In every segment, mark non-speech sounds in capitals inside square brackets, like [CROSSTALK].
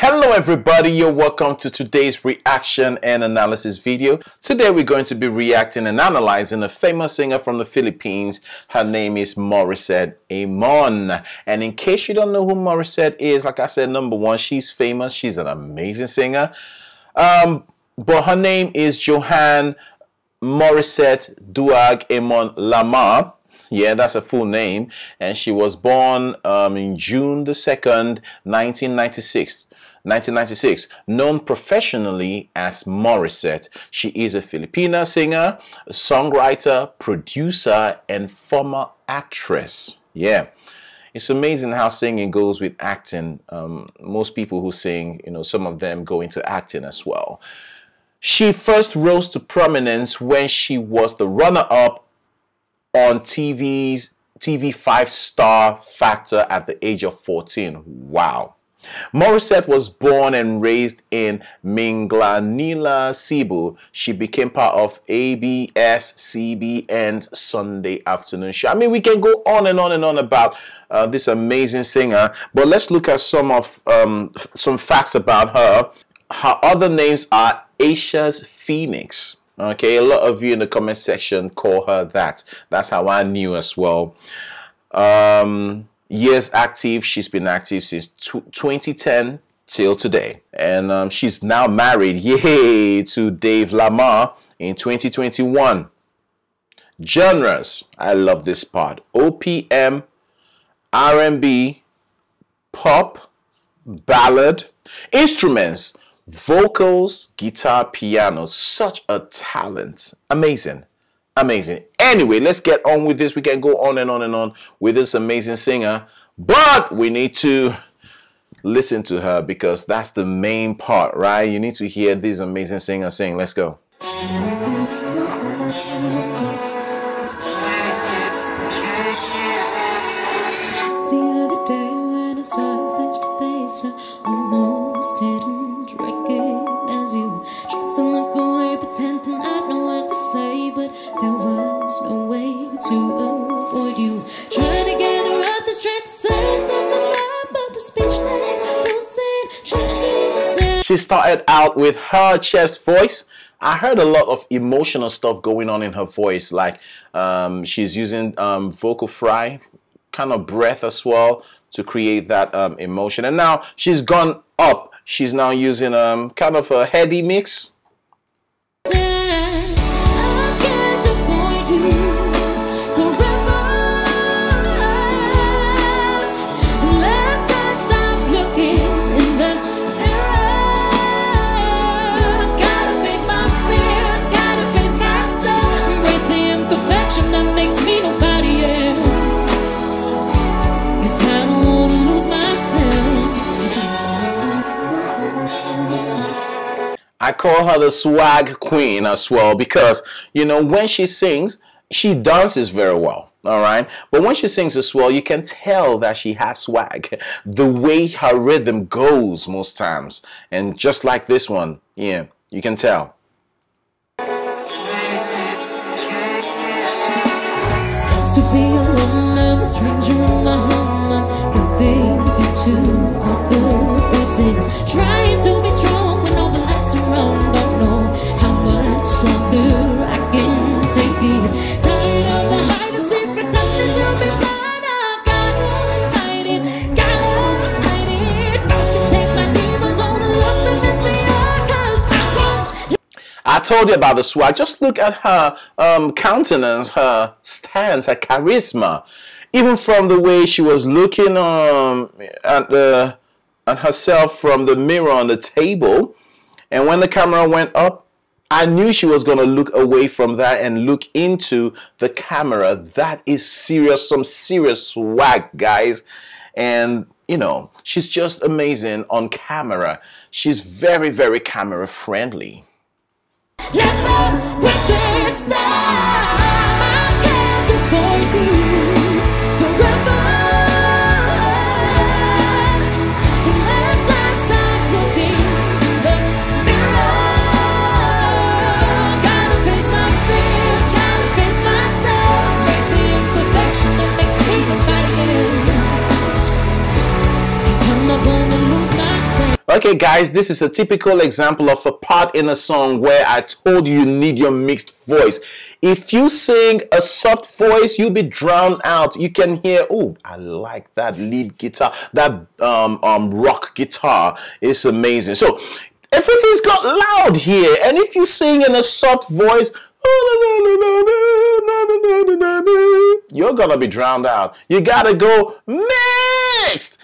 Hello everybody, you're welcome to today's reaction and analysis video. Today we're going to be reacting and analyzing a famous singer from the Philippines. Her name is Morissette Amon. And in case you don't know who Morissette is, like I said, number one, she's famous. She's an amazing singer. Um, but her name is Johanne Morissette Duag Amon Lamar. Yeah, that's a full name. And she was born um, in June the 2nd, 1996. 1996, known professionally as Morissette. She is a Filipina singer, songwriter, producer, and former actress. Yeah. It's amazing how singing goes with acting. Um, most people who sing, you know, some of them go into acting as well. She first rose to prominence when she was the runner-up on TV's TV 5 Star Factor at the age of 14. Wow. Morissette was born and raised in Minglanilla, Cebu. She became part of ABS-CBN's Sunday afternoon show. I mean, we can go on and on and on about uh, this amazing singer, but let's look at some of um, some facts about her. Her other names are Asia's Phoenix. Okay, a lot of you in the comment section call her that. That's how I knew as well. Um, years active. She's been active since 2010 till today. And um, she's now married, yay, to Dave Lamar in 2021. Genres, I love this part. OPM, R&B, pop, ballad, instruments, vocals, guitar, piano. Such a talent. Amazing amazing. Anyway, let's get on with this. We can go on and on and on with this amazing singer, but we need to listen to her because that's the main part, right? You need to hear this amazing singer sing. Let's go. Was no way to avoid you. Trying to gather up the strength to say something but the speechless She started out with her chest voice. I heard a lot of emotional stuff going on in her voice, like um, she's using um, vocal fry, kind of breath as well to create that um, emotion. And now she's gone up. She's now using um, kind of a heady mix. do. I call her the swag queen as well because, you know, when she sings, she dances very well. All right. But when she sings as well, you can tell that she has swag. The way her rhythm goes most times. And just like this one, yeah, you can tell. I told you about the swag. Just look at her um, countenance, her stance, her charisma. Even from the way she was looking um, at the at herself from the mirror on the table, and when the camera went up, I knew she was going to look away from that and look into the camera. That is serious, some serious swag, guys. And, you know, she's just amazing on camera. She's very, very camera friendly never with this die. Okay, guys, this is a typical example of a part in a song where I told you you need your mixed voice. If you sing a soft voice, you'll be drowned out. You can hear, oh, I like that lead guitar, that um, um, rock guitar. It's amazing. So everything's got loud here. And if you sing in a soft voice, you're gonna be drowned out. You gotta go mixed.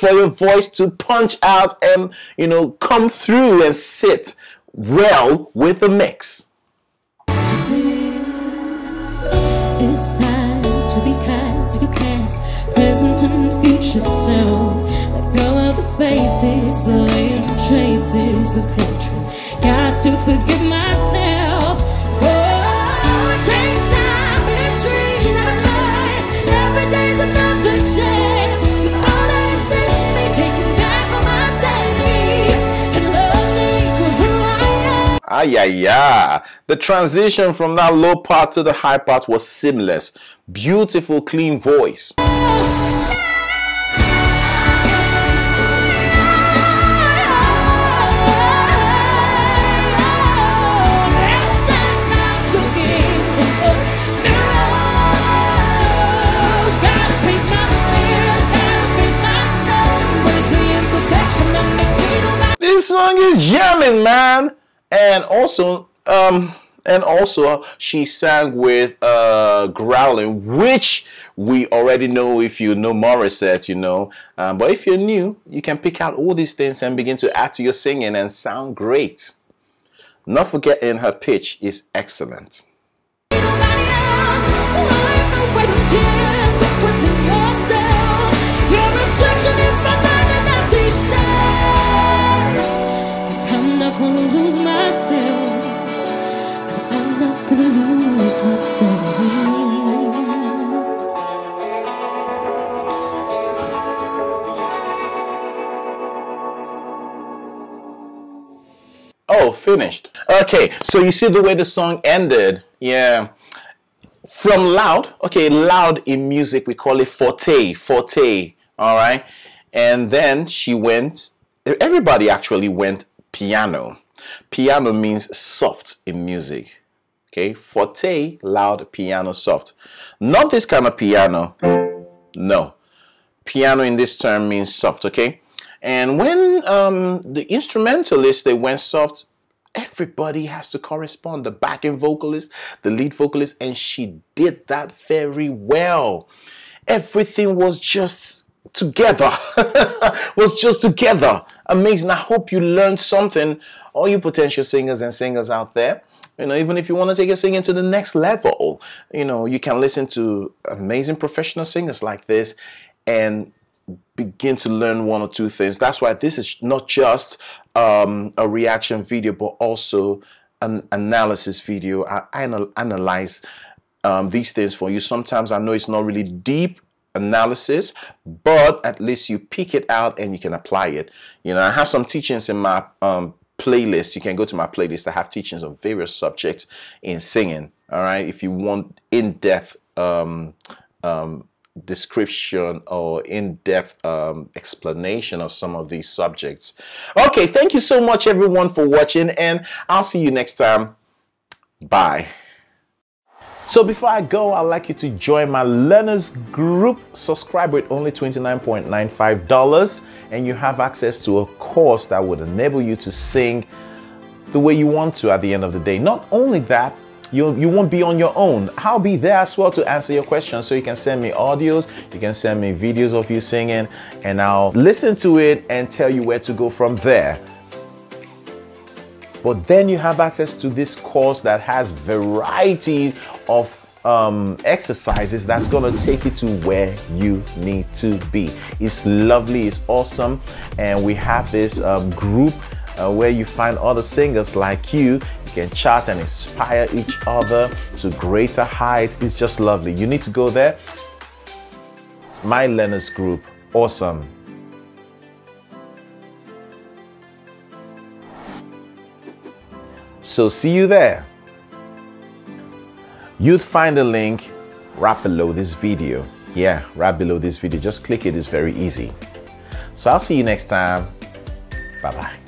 For your voice to punch out and you know come through and sit well with the mix. It's time to be kind to your past, present and future self. Let go of the faces, layers traces of hatred. Got to forgive myself. Yeah, yeah. The transition from that low part to the high part was seamless. Beautiful, clean voice. This song is jamming, man. And also, um, and also she sang with uh growling, which we already know if you know Morissette, you know. Um, but if you're new, you can pick out all these things and begin to add to your singing and sound great. Not forgetting her pitch is excellent. Finished. Okay, so you see the way the song ended. Yeah. From loud, okay, loud in music, we call it forte, forte, all right? And then she went, everybody actually went piano. Piano means soft in music, okay? Forte, loud, piano, soft. Not this kind of piano, no. Piano in this term means soft, okay? And when um, the instrumentalists they went soft, everybody has to correspond. The backing vocalist, the lead vocalist, and she did that very well. Everything was just together. [LAUGHS] was just together. Amazing. I hope you learned something. All you potential singers and singers out there. You know, even if you want to take your singing to the next level, you know, you can listen to amazing professional singers like this and begin to learn one or two things. That's why this is not just um, a reaction video, but also an analysis video. I, I anal analyze um, these things for you. Sometimes I know it's not really deep analysis, but at least you pick it out and you can apply it. You know, I have some teachings in my um, playlist. You can go to my playlist. I have teachings on various subjects in singing. All right, if you want in-depth um, um, description or in-depth um, explanation of some of these subjects. Okay, thank you so much everyone for watching and I'll see you next time. Bye. So before I go, I'd like you to join my learners group. Subscribe with only $29.95 and you have access to a course that would enable you to sing the way you want to at the end of the day. Not only that, you, you won't be on your own. I'll be there as well to answer your questions. So you can send me audios, you can send me videos of you singing, and I'll listen to it and tell you where to go from there. But then you have access to this course that has variety of um, exercises that's gonna take you to where you need to be. It's lovely, it's awesome, and we have this um, group uh, where you find other singers like you. You can chat and inspire each other to greater heights. It's just lovely. You need to go there. It's my learners group. Awesome. So see you there. You'd find the link right below this video. Yeah, right below this video. Just click it, it's very easy. So I'll see you next time. Bye bye.